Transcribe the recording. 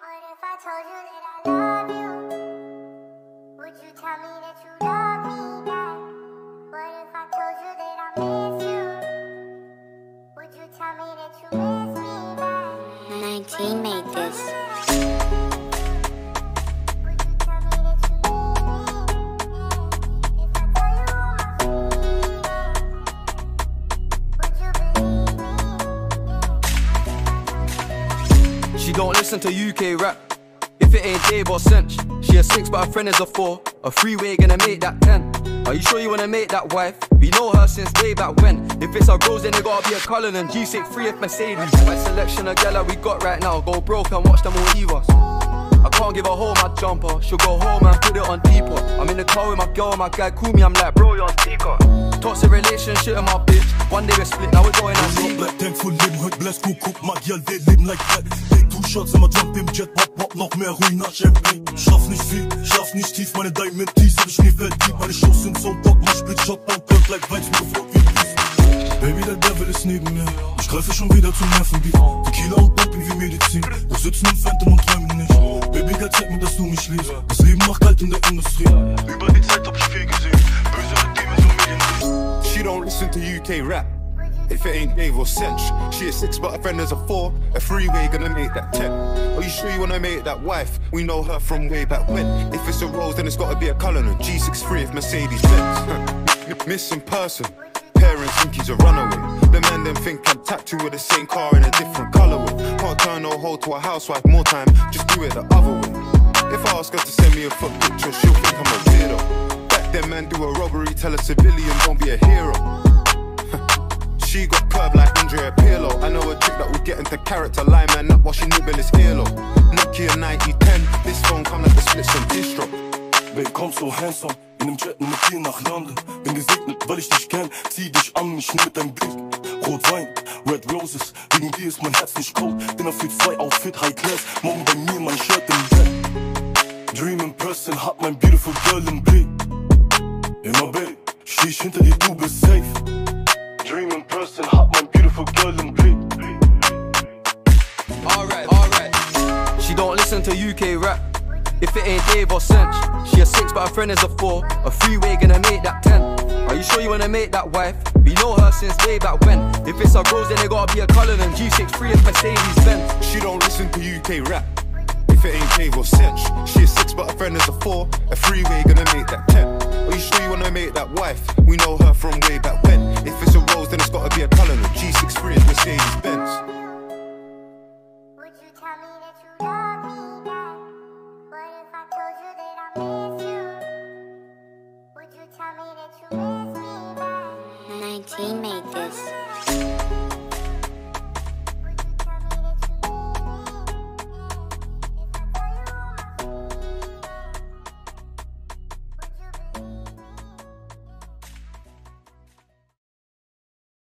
What if I told you that I love you? Would you tell me that you love me back? What if I told you that I miss you? Would you tell me that you miss me back? 19 made this. Don't listen to UK rap. If it ain't Dave or Cench, she a six, but her friend is a four. A freeway gonna make that ten. Are you sure you wanna make that wife? We know her since way back when. If it's a rose, then it gotta be a Cullinan G6 free if Mercedes. My selection of gala we got right now. Go broke and watch them all leave us. I can't give her home my jumper. She'll go home and put it on deeper. I'm in the car with my girl, my guy call me. I'm like, bro, you're on speaker. Toxic relationship with my bitch. One day we're split, now we're going on secret. black tank full Leben, heute blast cool, guck mal, Girl, wir leben like that Take two shots, immer jump im Jet, pop, pop, noch mehr Ruin nach Champagne Schlaf nicht viel, schlaf nicht tief, meine Diamond Tees, hab ich nie verdient Meine Shows sind so Bock, man spielt Shotdown, Pump like Vibes, mir geflogen wie Peace Baby, der Devil ist neben mir, ich greife schon wieder zum Nervenbeat Tequila und Pumping wie Medizin, wir sitzen im Phantom und träumen nicht Baby, Girl, zeig mir, dass du mich liebst, das Leben macht kalt in der Industrie Über die Zeit hab ich viel gesehen, böse Demons und Medien She don't listen to UK rap. If it ain't Dave or Cench, she a six, but her friend is a four. A freeway gonna make that ten. Are you sure you wanna make that wife? We know her from way back when. If it's a Rose, then it's gotta be a Cullinan G63 if Mercedes Benz. Missing person. Parents think he's a runaway. The man them think I'm tattooed with the same car in a different colorway. Turn no hoe to a housewife more time, just do it the other way. If I ask her to send me a foot picture, she'll think I'm a weirdo. Back then, man, do a robbery, tell a civilian, don't be a hero. She got curved like Andrea Pirlo. I know a chick that would get into character line, man, up while she nibble his earlobe. Nokia 9010, this phone come like a split some distro. Komm so handsome, in dem Jet mit dir nach London. Bin gesegnet, weil ich dich kenn. Zieh dich an mich nur mit Blick. Rotwein, Red Roses, wegen dir ist mein Herz nicht cold. Bin auf Fit 2, Outfit High Class. Morgen bei mir mein Shirt im Bett. Dream in person, hab mein beautiful girl im Blick. Immer Babe, steh ich hinter dir, du bist safe. Dream in person, hab mein beautiful girl im Blick. Alright, alright. She don't listen to UK rap. If it ain't Dave or Cench, she a six, but her friend is a four. A freeway gonna make that ten. Are you sure you wanna make that wife? We know her since way back when. If it's a Rose, then it gotta be a Cullinan G63 if Mercedes Benz. She don't listen to UK rap. If it ain't Dave or Cench, she a six, but her friend is a four. A freeway gonna make that ten. Are you sure you wanna make that wife? We know her from way back when. If it's a Rose, then it's gotta be a Cullinan G63 if Mercedes Benz. Would you tell me that you love me back? 19 made this.